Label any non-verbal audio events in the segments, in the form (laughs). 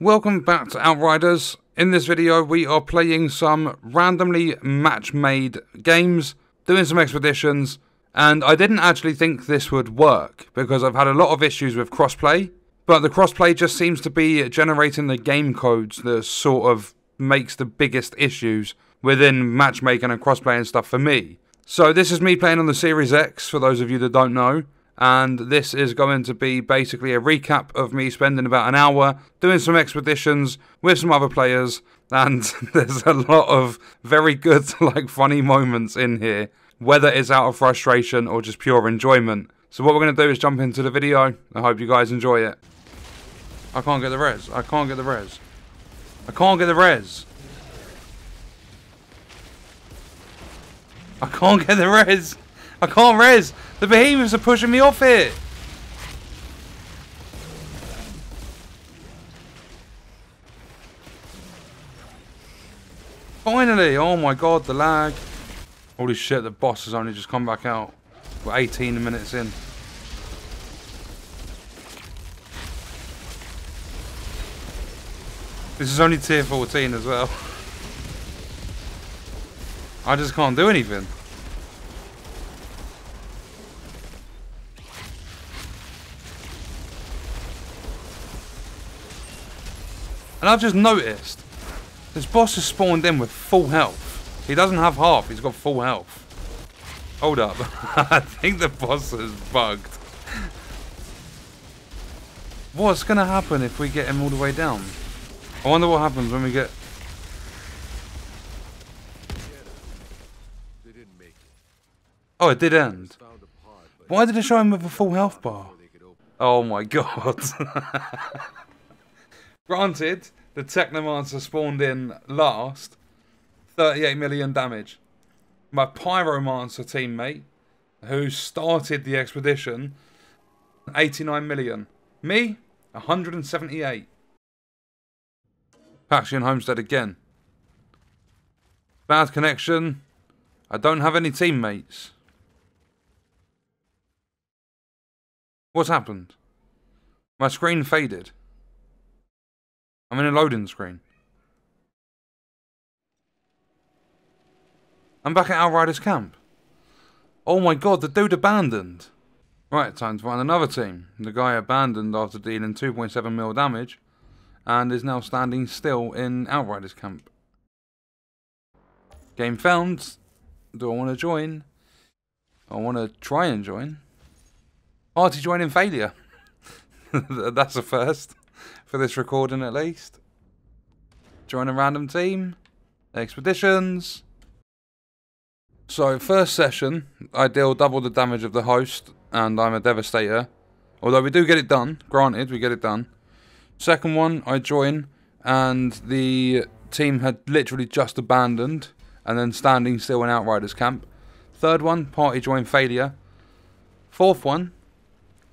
Welcome back to Outriders. In this video we are playing some randomly match-made games, doing some expeditions, and I didn't actually think this would work because I've had a lot of issues with crossplay, but the crossplay just seems to be generating the game codes that sort of makes the biggest issues within matchmaking and crossplay and stuff for me. So this is me playing on the Series X for those of you that don't know and this is going to be basically a recap of me spending about an hour doing some expeditions with some other players. And (laughs) there's a lot of very good (laughs) like funny moments in here whether it's out of frustration or just pure enjoyment. So what we're going to do is jump into the video. I hope you guys enjoy it. I can't get the res. I can't get the res. I can't get the res. I can't get the res I can't res. The behemoths are pushing me off it. Finally! Oh my god, the lag. Holy shit, the boss has only just come back out. We're 18 minutes in. This is only tier 14 as well. (laughs) I just can't do anything. And I've just noticed, this boss has spawned in with full health. He doesn't have half, he's got full health. Hold up. (laughs) I think the boss is bugged. What's going to happen if we get him all the way down? I wonder what happens when we get... Oh, it did end. Why did it show him with a full health bar? Oh my (laughs) god. Granted, the Technomancer spawned in last. 38 million damage. My Pyromancer teammate, who started the expedition, 89 million. Me, 178. Paxian Homestead again. Bad connection. I don't have any teammates. What happened? My screen faded. I'm in a loading screen. I'm back at Outriders camp. Oh my god, the dude abandoned. Right, time to find another team. The guy abandoned after dealing 2.7 mil damage and is now standing still in Outriders camp. Game found. Do I want to join? I want to try and join. Party joining failure. (laughs) That's a first for this recording at least. Join a random team. Expeditions. So, first session, I deal double the damage of the host, and I'm a Devastator. Although we do get it done, granted, we get it done. Second one, I join, and the team had literally just abandoned, and then standing still in Outriders camp. Third one, party join failure. Fourth one,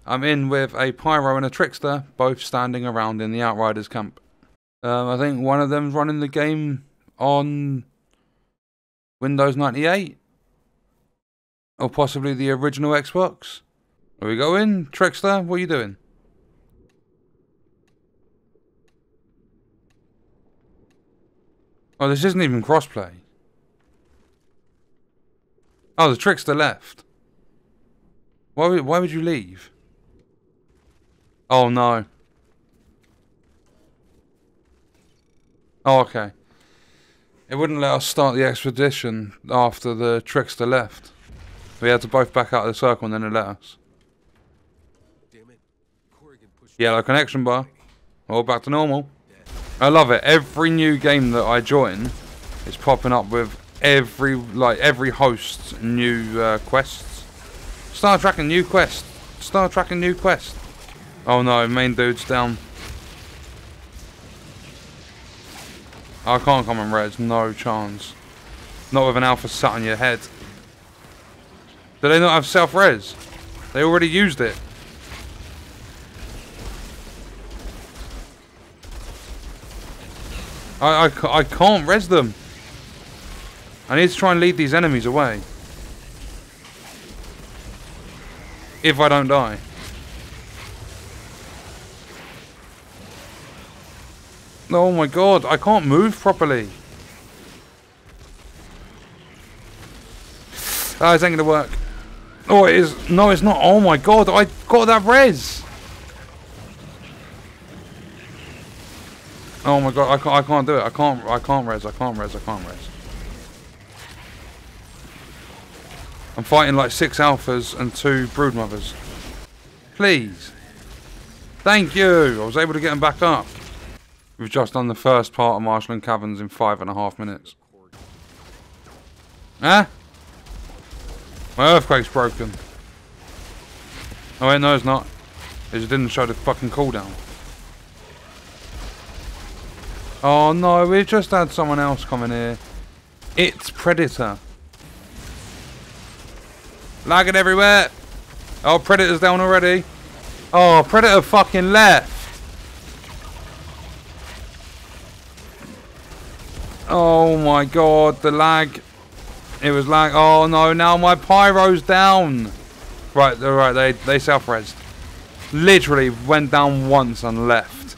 I'm in with a Pyro and a Trickster, both standing around in the Outriders camp. Um, I think one of them's running the game on Windows 98. Or possibly the original Xbox. Are we going? Trickster, what are you doing? Oh, this isn't even crossplay. Oh, the Trickster left. Why why would you leave? Oh no. Oh, okay. It wouldn't let us start the expedition after the trickster left. We had to both back out of the circle and then it let us. Yellow connection bar. All back to normal. I love it. Every new game that I join is popping up with every like every host's new uh, quests. Start tracking new quest. Start tracking new quest. Oh no, main dude's down. I can't come and res, no chance. Not with an alpha sat on your head. Do they not have self-res? They already used it. I, I, I can't res them. I need to try and lead these enemies away. If I don't die. Oh my god, I can't move properly. Ah, oh, it's ain't gonna work. Oh, it is. No, it's not. Oh my god, I got that res. Oh my god, I can't, I can't do it. I can't, I can't res, I can't res, I can't res. I'm fighting like six alphas and two broodmothers. Please. Thank you. I was able to get them back up. We've just done the first part of Marshland Caverns in five and a half minutes. Huh? My earthquake's broken. Oh wait, no it's not. It just didn't show the fucking cooldown. Oh no, we just had someone else coming here. It's Predator. Lagging everywhere. Oh, Predator's down already. Oh, Predator fucking left. Oh my god, the lag. It was lag. Oh no, now my pyro's down. Right, right, they, they self-resed. Literally went down once and left.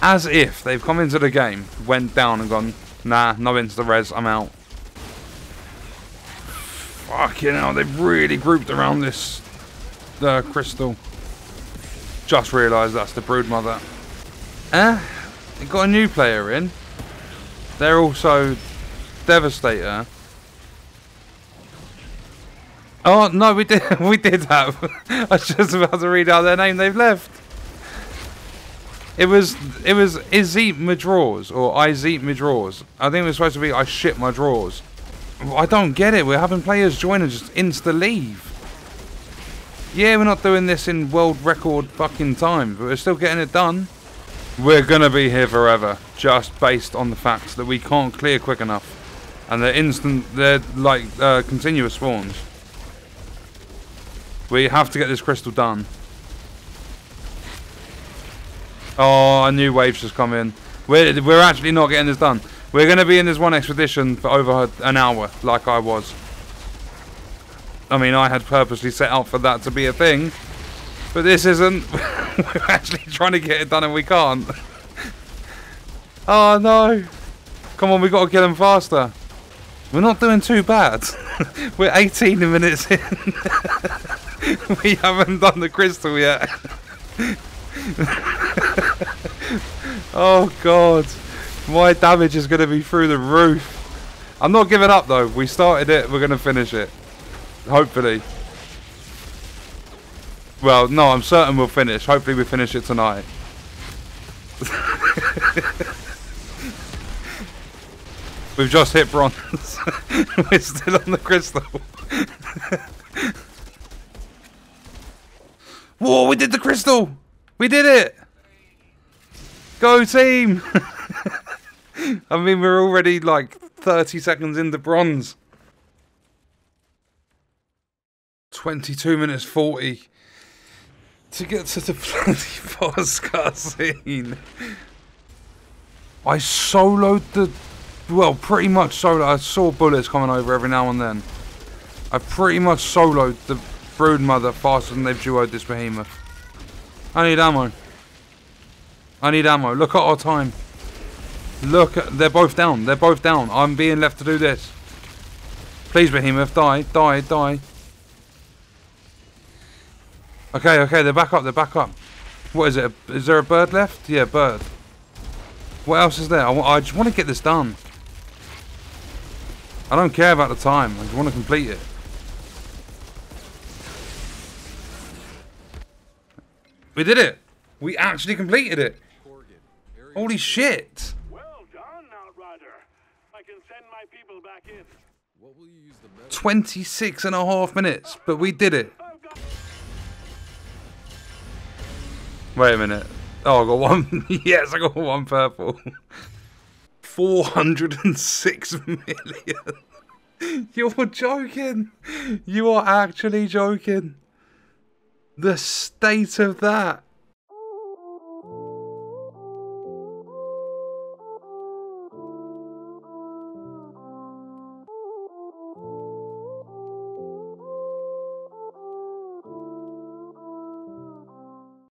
As if they've come into the game, went down and gone, nah, no insta-res, I'm out. Fucking hell, they've really grouped around this uh, crystal. Just realised that's the broodmother. Eh? They got a new player in. They're also Devastator. Oh no, we did (laughs) we did have. (laughs) I was just about to read out their name. They've left. It was it was eat my drawers or I my drawers. I think it was supposed to be I shit my drawers. I don't get it. We're having players join and just insta leave. Yeah, we're not doing this in world record fucking time, but we're still getting it done. We're gonna be here forever, just based on the fact that we can't clear quick enough. And they're instant, they're like uh, continuous spawns. We have to get this crystal done. Oh, a new wave's just come in. We're, we're actually not getting this done. We're going to be in this one expedition for over an hour, like I was. I mean, I had purposely set out for that to be a thing. But this isn't. (laughs) We're actually trying to get it done and we can't. oh no. Come on, we got to kill him faster. We're not doing too bad. (laughs) We're 18 minutes in. (laughs) we haven't done the crystal yet. oh god. My damage is going to be through the roof. I'm not giving up though. We started it. We're going to finish it. Hopefully. Well, no, I'm certain we'll finish. Hopefully we finish it tonight. (laughs) We've just hit bronze. (laughs) We're still on the crystal. (laughs) Whoa, we did the crystal! We did it! Go team! I mean, we're already like 30 seconds into bronze. 22 minutes 40 to get to the (laughs) bloody boss cutscene. I soloed the, well, pretty much soloed. I saw bullets coming over every now and then. I pretty much soloed the broodmother faster than they've duoed this behemoth. I need ammo. I need ammo. Look at our time. Look, they're both down. They're both down. I'm being left to do this. Please, Behemoth, die, die, die. Okay, okay, they're back up, they're back up. What is it? Is there a bird left? Yeah, bird. What else is there? I, I just want to get this done. I don't care about the time. I just want to complete it. We did it. We actually completed it. Holy shit. 26 and a half minutes, but we did it. Wait a minute. Oh, I got one. (laughs) yes, I got one purple. (laughs) 406 million. (laughs) You're joking. You are actually joking. The state of that.